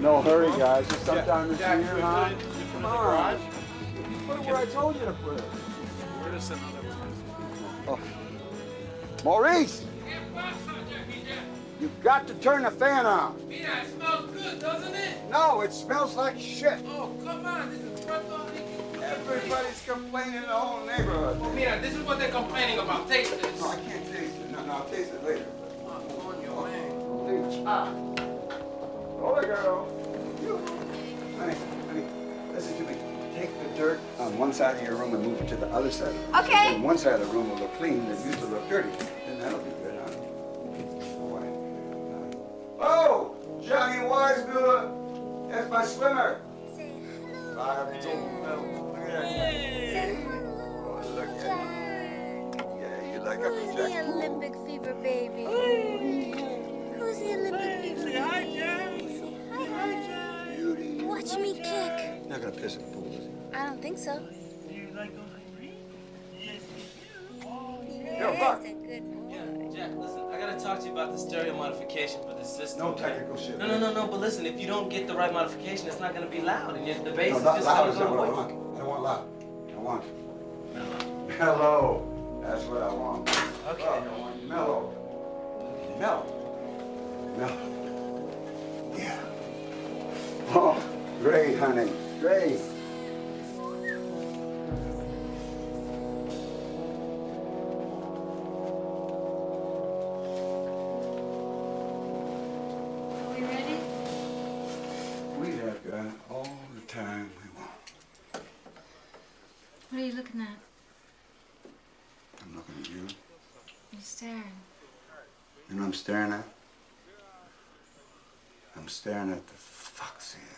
No hurry, guys. Just sometime this Jack, year, should huh? put it- should we put it in Come the on. garage? Put it where I told you to put it. Where does another Oh. Maurice, you've got to turn the fan on. Mira, it smells good, doesn't it? No, it smells like shit. Oh, come on. This is front door. Everybody's complaining in the whole neighborhood. Oh, mira, this is what they're complaining about. Taste this. No, I can't taste it. No, no, I'll taste it later. Oh, on your man. Please. Ah. Holy girl. Honey, honey, listen to me. Take the dirt on one side of your room and move it to the other side. Okay. And one side of the room will look clean, and used to look dirty. Then that'll be good, huh? Oh, Johnny Weissmuller. That's my swimmer. Say Five total medals. Look at that. Beauty. Watch me kick. Not gonna piss in the pool, is he? I don't think so. Yo, Buck. He's a good boy. Yeah, Jack, listen, I gotta talk to you about the stereo modification for the system. No technical shit. No, no, no, no, but listen, if you don't get the right modification, it's not gonna be loud, and your, the bass No, is just loud gonna is not go what I want. I don't want loud. I want Mellow. mellow. That's what I want. Okay. Oh, I want mellow. Mellow. Mellow. Honey. Great. Are we ready? We have got all the time we want. What are you looking at? I'm looking at you. You're staring. You know what I'm staring at? I'm staring at the fuck's in